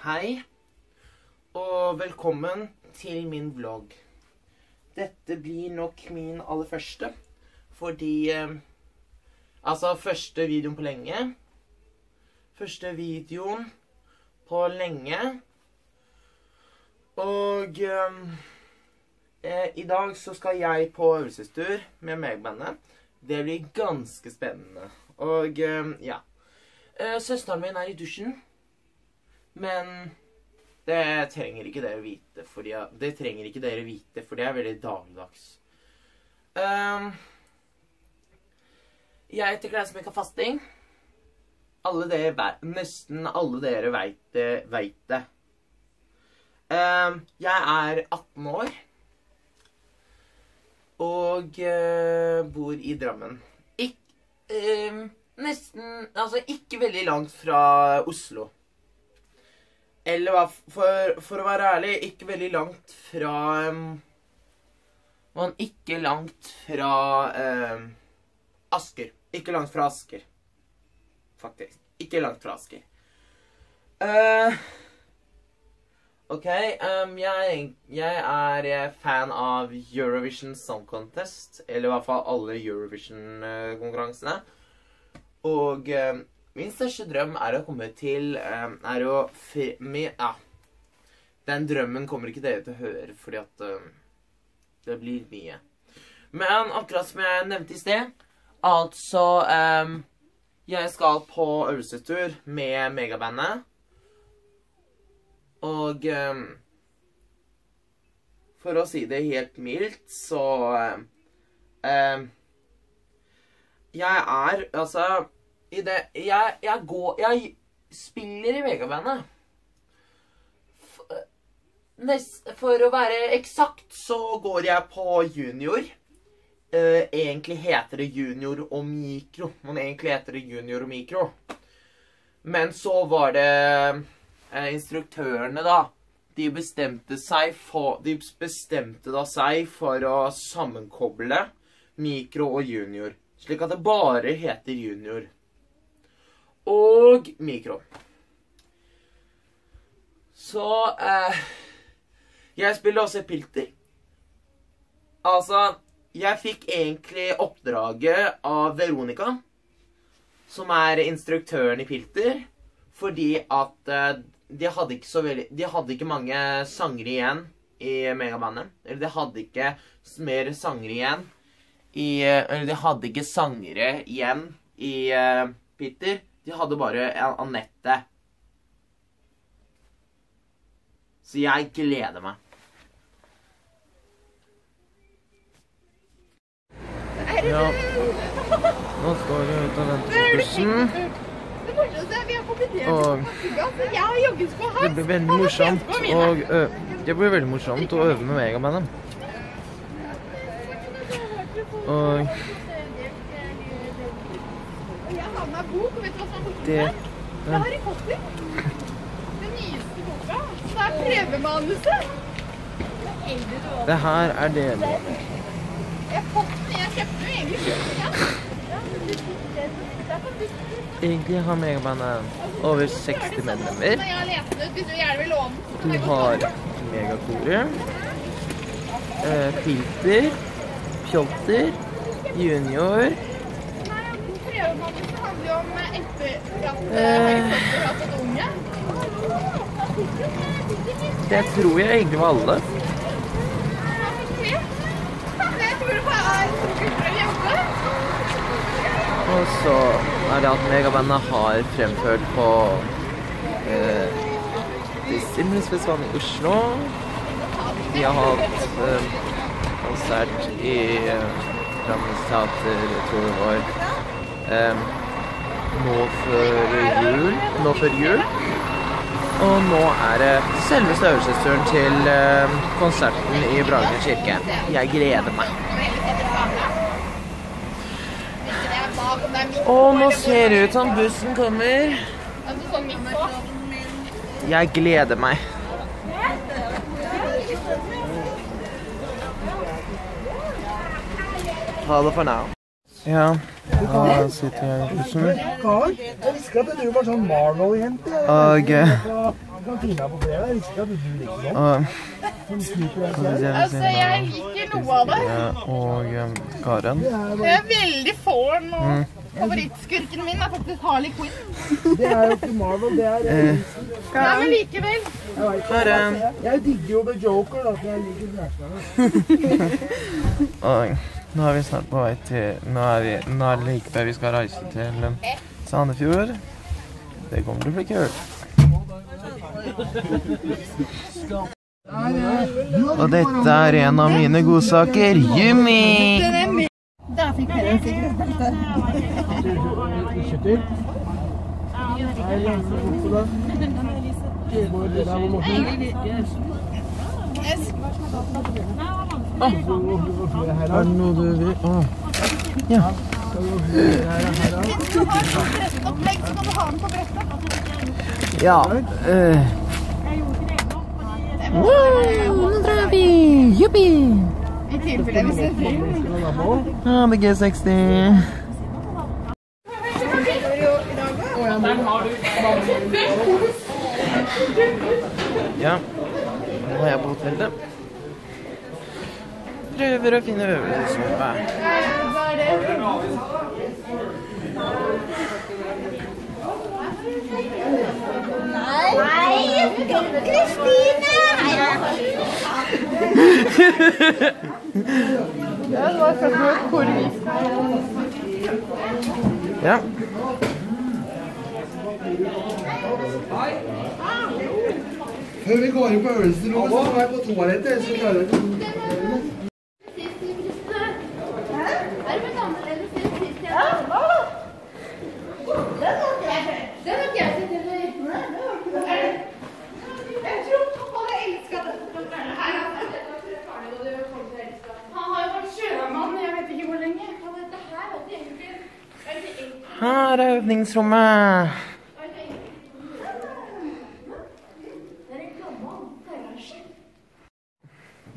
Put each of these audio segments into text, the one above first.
Hei, og velkommen til min vlogg. Dette blir nok min aller første, fordi eh, Altså, første videoen på lenge. Første videoen på lenge. Og eh, eh, i dag så skal jeg på øvelsestur med megbandet. Det blir ganske spennende. Og eh, ja. Eh, søsteren min er i dusjen. Men det trenger ikke dere vite, jeg, det trenger ikke dere vite, for det er veldig dagligdags. Um, jeg heter har fasting. Alle dere, nesten alle dere veit det. Vet det. Um, jeg er 18 år. Og uh, bor i Drammen. Ik um, nesten Altså ikke veldig langt fra Oslo. Eller for, for å være ærlig, ikke veldig langt fra um, Man ikke langt fra um, Asker. Ikke langt fra Asker. Faktisk. Ikke langt fra Asker. Uh, OK. Um, jeg, jeg er eh, fan av Eurovision Song Contest. Eller i hvert fall alle Eurovision-konkurransene. Og um, Min største drøm er å komme til eh, Er å fi- Ja. Den drømmen kommer ikke dere til å høre, fordi at eh, det blir mye. Men akkurat som jeg nevnte i sted, altså um, Jeg skal på øvelsestur med megabandet. Og um, For å si det helt mildt, så eh, Jeg er Altså i det Jeg, jeg går Jeg spiller i Megabandet. F- For å være eksakt så går jeg på junior. Eh, egentlig heter det junior og mikro, men egentlig heter det junior og mikro. Men så var det eh, instruktørene, da. De bestemte seg for De bestemte da seg for å sammenkoble mikro og junior. Slik at det bare heter junior og mikro. Så eh, Jeg spiller også Pilter. Altså, jeg fikk egentlig oppdraget av Veronica, som er instruktøren i Pilter, fordi at eh, de hadde ikke så veldig De hadde ikke mange sanger igjen i Megabandet. Eller de hadde ikke mer sanger igjen i eh, Eller de hadde ikke sangere igjen i eh, Peter. De hadde bare An- Anette. Så jeg gleder meg. Ja. Nå står vi ute og venter på bussen. Og det blir veldig morsomt og ø, Det blir veldig morsomt å øve med Megabandet. Og Har meg bok, og vet du hva som er boken det her? Det er Harry Potter. Den nyeste boka. Så Det er prøvemanuset. Det er her er det Jeg fått den, jeg kjøpte den egentlig. Ja. Ja, Egentlig har Megabandet over 60 medlemmer. Du har. Megakoret, eh, Filter, Pjolter, Junior prøvemanuset handler jo om etter at Harry har fått unge. Det tror jeg egentlig var alle. Og så er det at Megabandet har fremført på eh, Disneyfestivalen i Oslo. De har hatt eh, konsert i eh, Teater, jeg tror det var eh, nå før jul. Nå før jul. Og nå er det selveste øvelsesturen til eh, konserten i Bragernes kirke. Jeg gleder meg. Og nå ser det ut som bussen kommer. Jeg gleder meg. Ha det for now. Ja, da sitter jeg i bussen. Karl, jeg visste at du var sånn Marlow-jente. Eh, likte sånn. Altså, jeg liker noe av det. Og um, Karen. Det er, Jeg er veldig fan, og favorittskurken min er faktisk Harley Quinn. det er jo ikke Marvel, det er eh, Nei, men likevel. jeg. Karen. jeg digger jo The Joker, da, for jeg liker flashbangene. Nå er vi snart på vei til Nå er, vi, nå er det like før vi skal reise til um, Sandefjord. Det kommer til å bli kult. Og dette er en av mine godsaker, Jummi! Der fikk jeg den. Hvor er det noe du vil Å. Ja. Ja. Øh. Wow, nå drar vi! Juppi! I tilfelle hvis det er film. ABG60. Prøver å finne øvelsesrommet. Nei, Kristine! Det var med korvis. Ja. Før vi går inn på øvelsesrommet, så må jeg på toalettet, ellers så klarer jeg ikke Jeg tror pappa hadde elsket dette. Han har jo vært sjømann jeg vet ikke hvor lenge. Og dette her vet jeg egentlig er det egentlig- Her er øvningsrommet.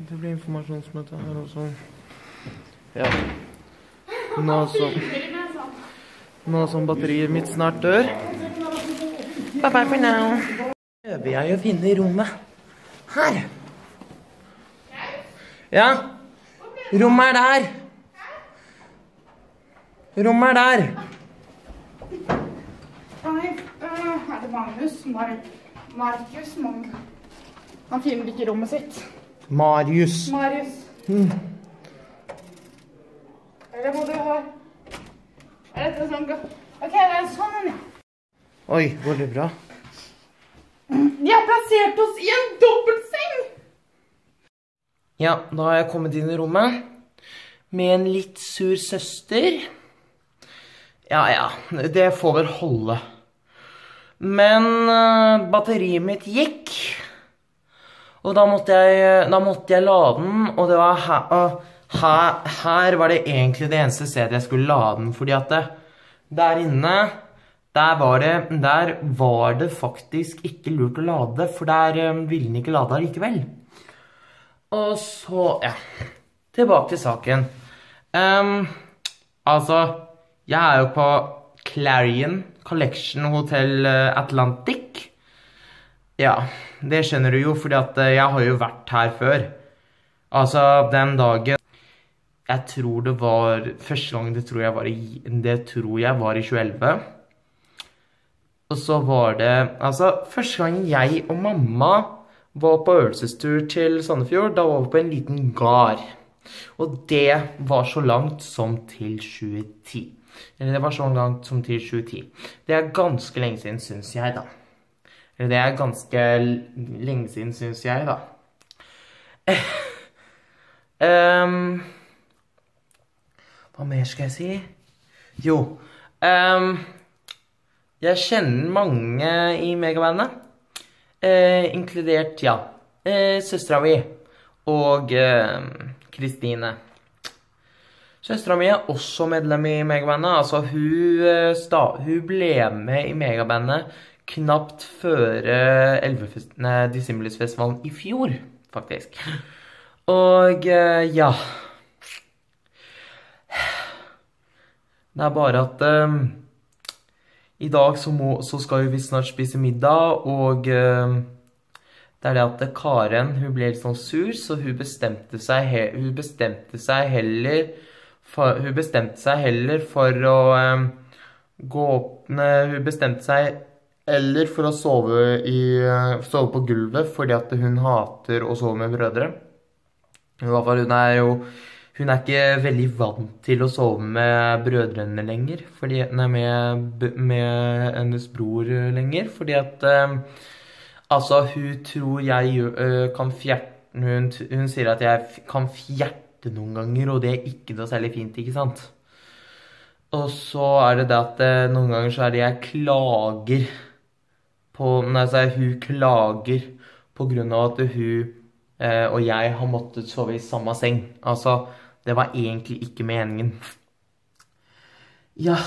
Det blir informasjonsmøte her også. Ja. Nå som, nå som batteriet mitt snart dør. Bye bye for now. Prøver jeg å finne rommet. Her. Ja. Rommet er der. Rommet er der. Nei, øh, er det Magnus? Mar Markus? Mang... Han finner ikke rommet sitt. Marius. Marius. Eller må du ha Er dette sånn OK, det er sånn en, ja. Oi, går det bra? De har plassert oss i en dobbeltseng! Ja, da har jeg kommet inn i rommet med en litt sur søster. Ja, ja, det får vel holde. Men eh, batteriet mitt gikk, og da måtte jeg, da måtte jeg lade den, og det var her, og her, her var det egentlig det eneste stedet jeg skulle lade den, fordi at det, der inne, der var, det, der var det faktisk ikke lurt å lade, for der eh, ville den ikke lade likevel. Og så, ja, tilbake til saken. Um, altså, jeg er jo på Clarion Collection Hotel eh, Atlantic. Ja, det skjønner du jo, fordi at eh, jeg har jo vært her før. Altså, den dagen Jeg tror det var Første gang det tror jeg var i, det tror jeg var i 2011. Og så var det Altså, første gang jeg og mamma var på øvelsestur til Sandefjord, da var vi på en liten gard. Og det var så langt som til 2010. Eller det var så langt som til 2010. Det er ganske lenge siden, syns jeg, da. Eller det er ganske lenge siden, syns jeg, da. um, hva mer skal jeg si? Jo um, Jeg kjenner mange i megabandet. Uh, inkludert, ja, uh, søstera mi og Kristine. Kristine. Søstera mi er også medlem i megabandet. Altså, hun, eh, sta, hun ble med i megabandet knapt før eh, Dissimilis-festivalen i fjor, faktisk. Og eh, ja Det er bare at um, i dag så, må, så skal vi snart spise middag, og um, Det er det at Karen hun ble litt sånn sur, så hun bestemte seg, hun bestemte seg heller for, Hun bestemte seg heller for å um, gå opp Hun bestemte seg eller for å sove, i, eh, sove på gulvet fordi at hun hater å sove med brødre. I hvert fall, hun er jo Hun er ikke veldig vant til å sove med brødrene lenger. Fordi, nei, med, med hennes bror lenger. Fordi at eh, Altså, hun tror jeg øh, kan fjerte hun, hun sier at jeg kan fjerte noen ganger, og det er ikke noe særlig fint, ikke sant? Og så er det det at eh, noen ganger så er det jeg klager på Nei, så er hun klager på grunn av at hun eh, og jeg har måttet sove i samme seng. Altså, det var egentlig ikke meningen. Ja,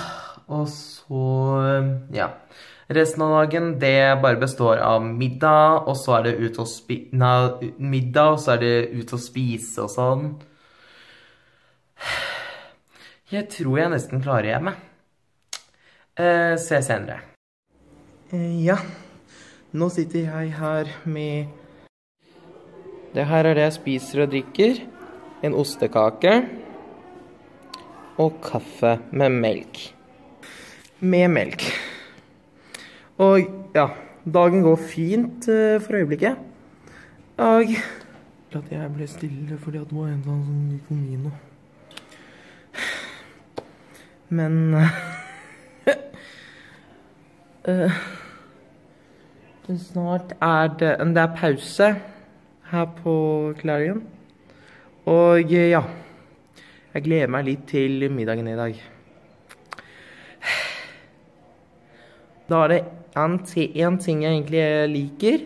og så eh, Ja. Resten av dagen, det bare består av middag, og så er det ut og spi... Nei, middag, og så er det ut og spise og sånn. Jeg tror jeg nesten klarer hjemme. Eh, se senere. Eh, ja, nå sitter jeg her med Det her er det jeg spiser og drikker. En ostekake. Og kaffe med melk. Med melk. Og ja, dagen går fint eh, for øyeblikket. Og at jeg ble stille fordi at det var en eller annen sånn Nikomino. Men uh, Snart er det Det er pause her på Clarion. Og eh, ja Jeg gleder meg litt til middagen i dag. Da er det ti- ting jeg egentlig liker,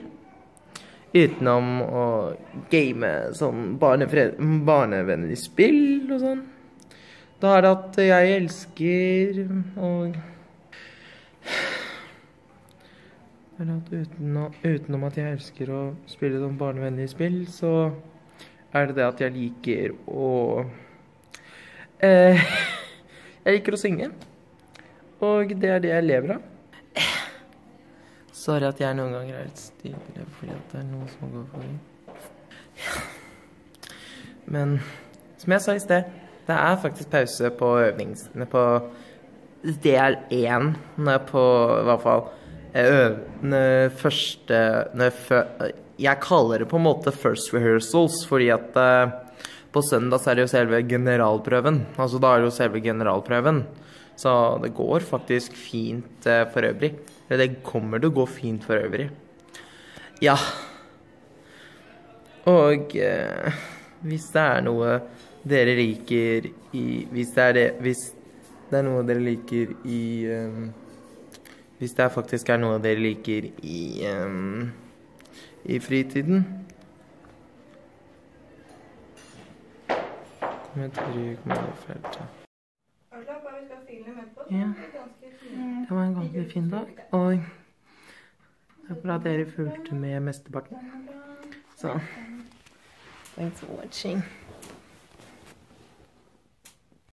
utenom å game sånn barnevennlig spill og sånn. Da er det at jeg elsker og er det at utenom, utenom at jeg elsker å spille sånn barnevennlig spill, så er det det at jeg liker å eh, Jeg liker å synge. Og det er det jeg lever av. Sorry at jeg noen ganger er litt stivere fordi at det er noe som går for Men som jeg sa i sted, det er faktisk pause på øvingene på del én. På i hvert fall øvende første Jeg kaller det på en måte first rehearsals, fordi at eh, på søndag så er det jo selve generalprøven. Altså da er det jo selve generalprøven. Så det går faktisk fint eh, for øvrig. Det kommer til å gå fint for øvrig. Ja. Og eh, hvis det er noe dere liker i Hvis det er det Hvis det er noe dere liker i um, Hvis det faktisk er noe dere liker i um, i fritiden Kommentere kommentarfeltet. Ja. Det var en ganske fin dag, og det er bra dere fulgte med mesteparten. Så thanks for watching.